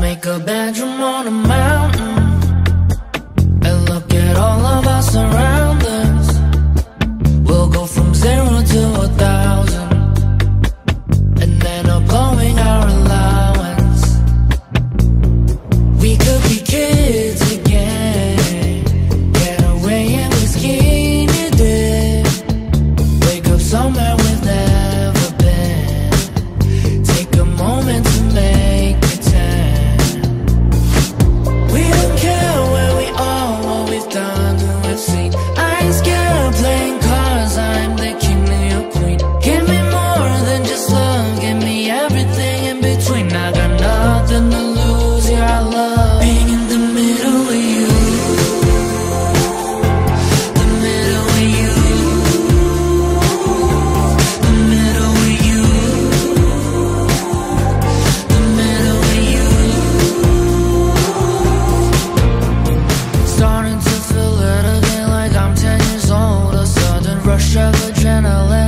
bedroom on a mountain And look at all of our surroundings. We'll go from zero to a thousand adrenaline.